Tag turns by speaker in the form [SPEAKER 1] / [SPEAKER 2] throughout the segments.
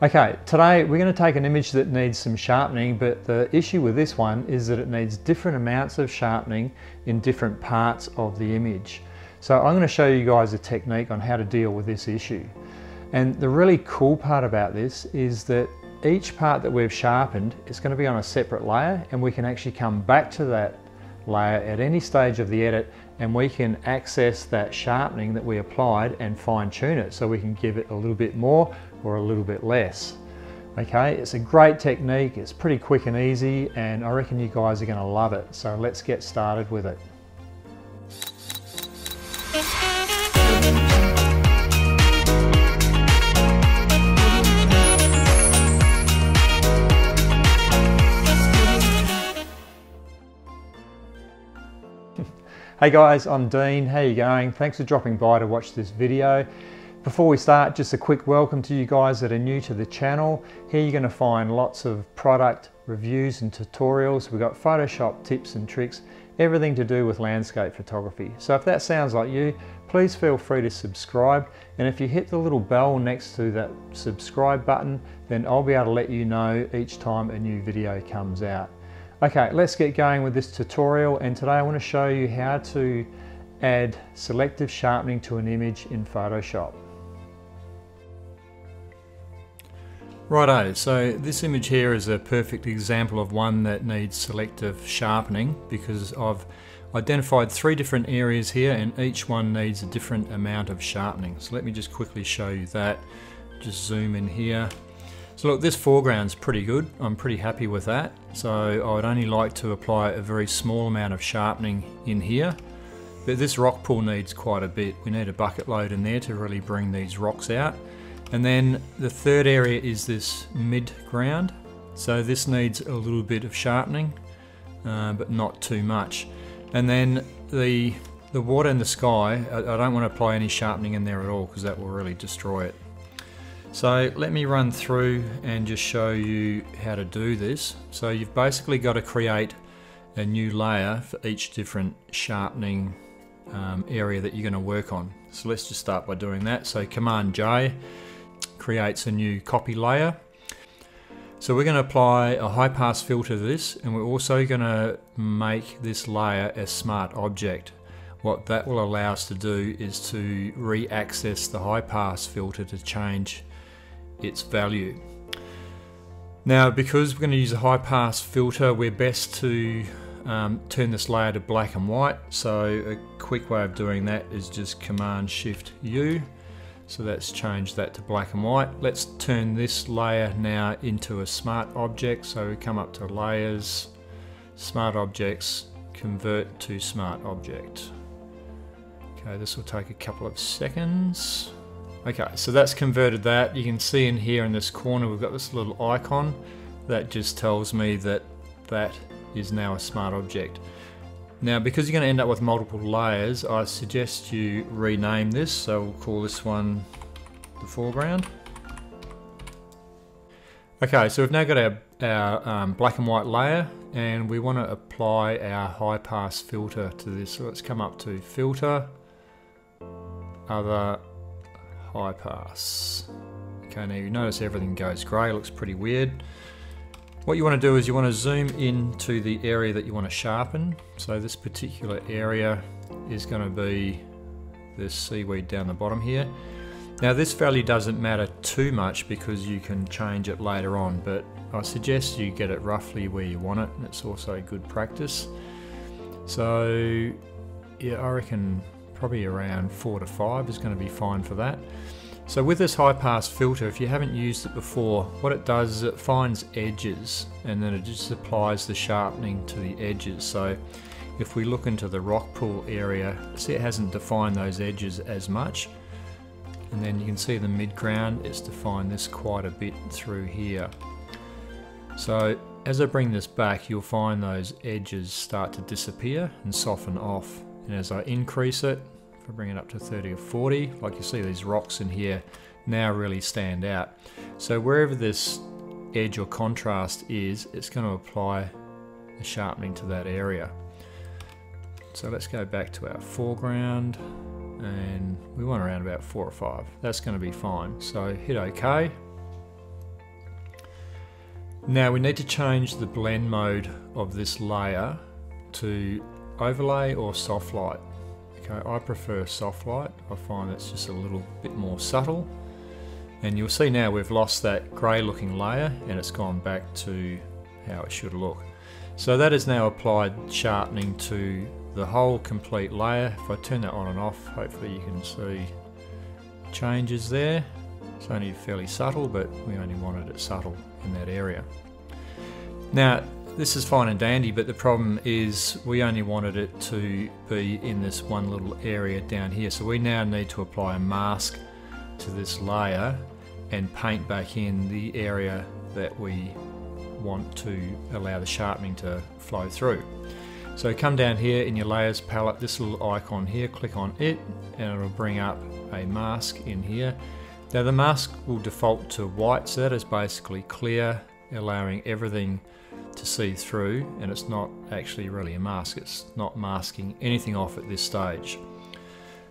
[SPEAKER 1] Okay, today we're going to take an image that needs some sharpening, but the issue with this one is that it needs different amounts of sharpening in different parts of the image. So I'm going to show you guys a technique on how to deal with this issue. And the really cool part about this is that each part that we've sharpened is going to be on a separate layer and we can actually come back to that layer at any stage of the edit and we can access that sharpening that we applied and fine tune it so we can give it a little bit more or a little bit less. Okay, it's a great technique, it's pretty quick and easy and I reckon you guys are going to love it. So let's get started with it. Hey guys, I'm Dean. How you going? Thanks for dropping by to watch this video. Before we start, just a quick welcome to you guys that are new to the channel. Here you're going to find lots of product reviews and tutorials. We've got Photoshop tips and tricks, everything to do with landscape photography. So if that sounds like you, please feel free to subscribe. And if you hit the little bell next to that subscribe button, then I'll be able to let you know each time a new video comes out. Okay, let's get going with this tutorial and today I want to show you how to add selective sharpening to an image in Photoshop. Righto, so this image here is a perfect example of one that needs selective sharpening because I've identified three different areas here and each one needs a different amount of sharpening. So let me just quickly show you that. Just zoom in here so look, this foreground's pretty good. I'm pretty happy with that. So I would only like to apply a very small amount of sharpening in here. But this rock pool needs quite a bit. We need a bucket load in there to really bring these rocks out. And then the third area is this mid ground. So this needs a little bit of sharpening, uh, but not too much. And then the the water in the sky, I, I don't want to apply any sharpening in there at all because that will really destroy it. So let me run through and just show you how to do this. So you've basically got to create a new layer for each different sharpening um, area that you're going to work on. So let's just start by doing that. So Command J creates a new copy layer. So we're going to apply a high pass filter to this and we're also going to make this layer a smart object. What that will allow us to do is to re-access the high pass filter to change its value. Now because we're going to use a high pass filter we're best to um, turn this layer to black and white so a quick way of doing that is just command shift U so let's change that to black and white. Let's turn this layer now into a smart object so we come up to layers, smart objects, convert to smart object. Okay, this will take a couple of seconds. Okay, so that's converted that. You can see in here in this corner we've got this little icon that just tells me that that is now a smart object. Now because you're going to end up with multiple layers, I suggest you rename this. So we'll call this one the foreground. Okay, so we've now got our, our um, black and white layer and we want to apply our high pass filter to this. So let's come up to filter, other high pass. Okay, now you notice everything goes grey, looks pretty weird. What you want to do is you want to zoom in to the area that you want to sharpen. So this particular area is going to be this seaweed down the bottom here. Now this value doesn't matter too much because you can change it later on, but I suggest you get it roughly where you want it. And it's also good practice. So yeah, I reckon probably around 4 to 5 is going to be fine for that. So with this high pass filter, if you haven't used it before, what it does is it finds edges and then it just applies the sharpening to the edges. So if we look into the rock pool area, see it hasn't defined those edges as much. And then you can see the mid ground, it's defined this quite a bit through here. So as I bring this back, you'll find those edges start to disappear and soften off. And as I increase it, if I bring it up to 30 or 40, like you see these rocks in here now really stand out. So wherever this edge or contrast is, it's going to apply the sharpening to that area. So let's go back to our foreground and we want around about four or five. That's going to be fine. So hit OK. Now we need to change the blend mode of this layer to overlay or soft light. Okay, I prefer soft light. I find it's just a little bit more subtle. And you'll see now we've lost that grey looking layer and it's gone back to how it should look. So that is now applied sharpening to the whole complete layer. If I turn that on and off, hopefully you can see changes there. It's only fairly subtle, but we only wanted it subtle in that area. Now, this is fine and dandy, but the problem is we only wanted it to be in this one little area down here. So we now need to apply a mask to this layer and paint back in the area that we want to allow the sharpening to flow through. So come down here in your layers palette, this little icon here, click on it and it'll bring up a mask in here. Now the mask will default to white, so that is basically clear, allowing everything to see through and it's not actually really a mask, it's not masking anything off at this stage.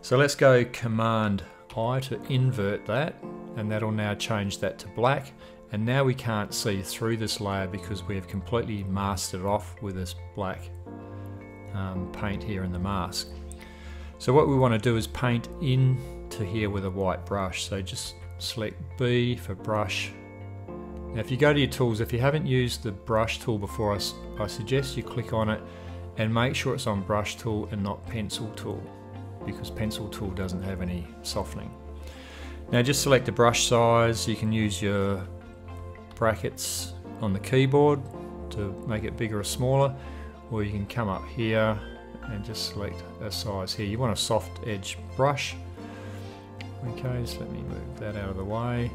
[SPEAKER 1] So let's go Command I to invert that and that'll now change that to black and now we can't see through this layer because we have completely masked it off with this black um, paint here in the mask. So what we want to do is paint into here with a white brush. So just select B for brush. Now if you go to your tools, if you haven't used the brush tool before, I, I suggest you click on it and make sure it's on brush tool and not pencil tool because pencil tool doesn't have any softening. Now just select the brush size. You can use your brackets on the keyboard to make it bigger or smaller or you can come up here and just select a size here. You want a soft edge brush. Okay, so let me move that out of the way.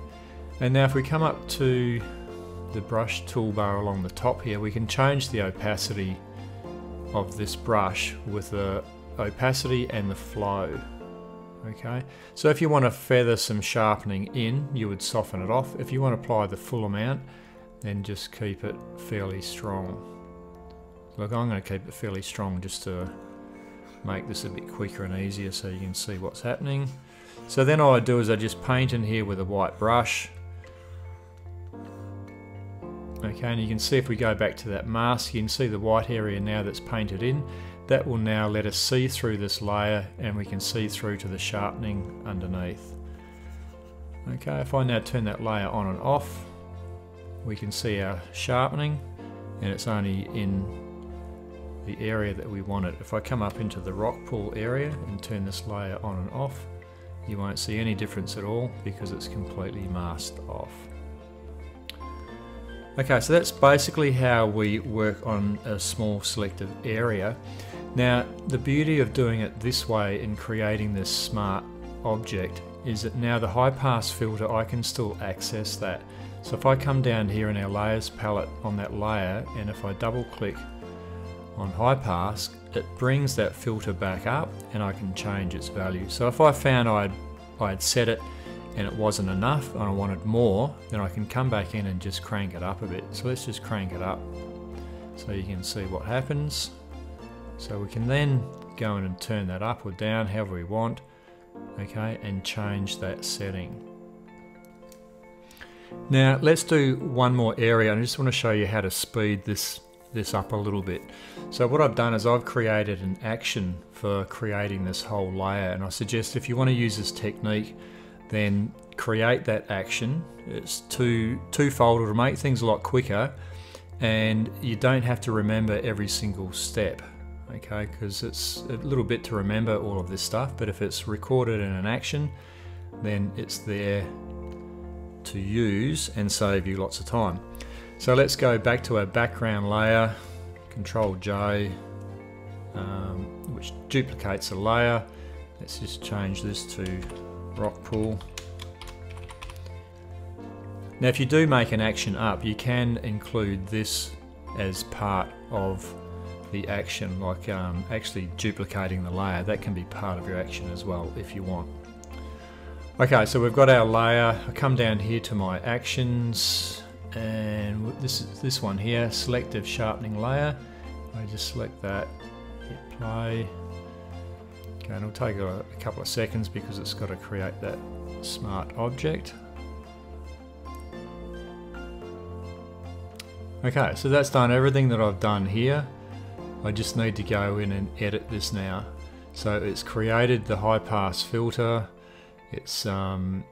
[SPEAKER 1] And now if we come up to the brush toolbar along the top here, we can change the opacity of this brush with the opacity and the flow. Okay, so if you want to feather some sharpening in, you would soften it off. If you want to apply the full amount, then just keep it fairly strong. Look, I'm going to keep it fairly strong just to make this a bit quicker and easier so you can see what's happening. So then all I do is I just paint in here with a white brush. Okay, and you can see if we go back to that mask, you can see the white area now that's painted in. That will now let us see through this layer and we can see through to the sharpening underneath. Okay, if I now turn that layer on and off, we can see our sharpening and it's only in the area that we want it. If I come up into the rock pool area and turn this layer on and off, you won't see any difference at all because it's completely masked off. Okay, so that's basically how we work on a small selective area. Now, the beauty of doing it this way and creating this smart object is that now the high pass filter, I can still access that. So if I come down here in our layers palette on that layer, and if I double click on high pass, it brings that filter back up and I can change its value. So if I found I'd, I'd set it and it wasn't enough and I wanted more, then I can come back in and just crank it up a bit. So let's just crank it up so you can see what happens. So we can then go in and turn that up or down however we want, okay, and change that setting. Now let's do one more area. I just want to show you how to speed this this up a little bit. So what I've done is I've created an action for creating this whole layer and I suggest if you want to use this technique then create that action. It's two, twofold, it'll make things a lot quicker and you don't have to remember every single step okay because it's a little bit to remember all of this stuff but if it's recorded in an action then it's there to use and save you lots of time. So let's go back to our background layer, Control J, um, which duplicates a layer. Let's just change this to rock pool. Now if you do make an action up, you can include this as part of the action, like um, actually duplicating the layer. That can be part of your action as well if you want. Okay, so we've got our layer. I come down here to my actions, and this is this one here selective sharpening layer I just select that hit play okay and it'll take a, a couple of seconds because it's got to create that smart object Okay, so that's done everything that I've done here. I just need to go in and edit this now. So it's created the high pass filter, it's um,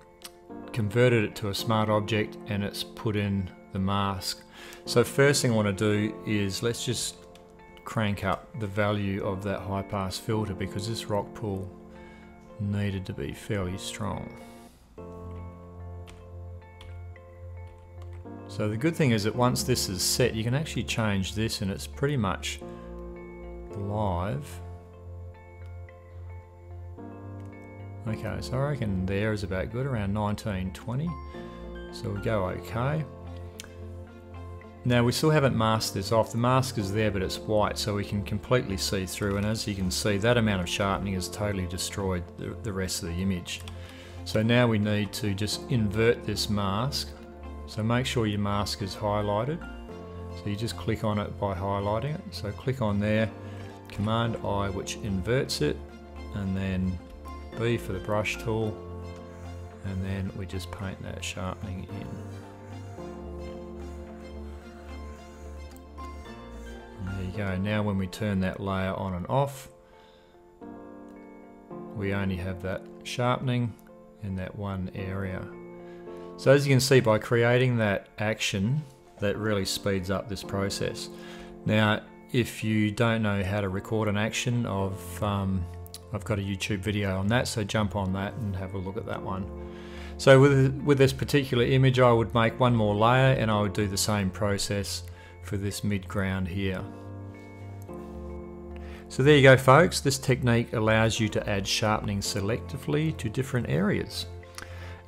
[SPEAKER 1] converted it to a smart object and it's put in the mask. So first thing I want to do is let's just crank up the value of that high pass filter because this rock pool needed to be fairly strong. So the good thing is that once this is set you can actually change this and it's pretty much live. Okay, so I reckon there is about good, around 1920. So we go OK. Now we still haven't masked this off. The mask is there but it's white so we can completely see through and as you can see that amount of sharpening has totally destroyed the, the rest of the image. So now we need to just invert this mask. So make sure your mask is highlighted. So you just click on it by highlighting it. So click on there, Command I which inverts it and then B for the brush tool and then we just paint that sharpening in. There you go. Now when we turn that layer on and off, we only have that sharpening in that one area. So as you can see by creating that action, that really speeds up this process. Now, if you don't know how to record an action of um, I've got a YouTube video on that, so jump on that and have a look at that one. So with, with this particular image, I would make one more layer and I would do the same process for this mid-ground here. So there you go folks, this technique allows you to add sharpening selectively to different areas.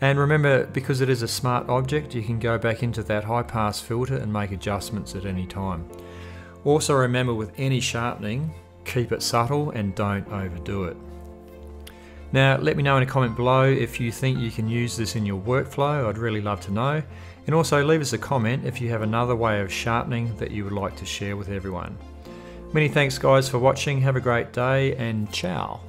[SPEAKER 1] And remember, because it is a smart object, you can go back into that high pass filter and make adjustments at any time. Also remember with any sharpening, keep it subtle and don't overdo it. Now let me know in a comment below if you think you can use this in your workflow, I'd really love to know. And also leave us a comment if you have another way of sharpening that you would like to share with everyone. Many thanks guys for watching, have a great day and ciao.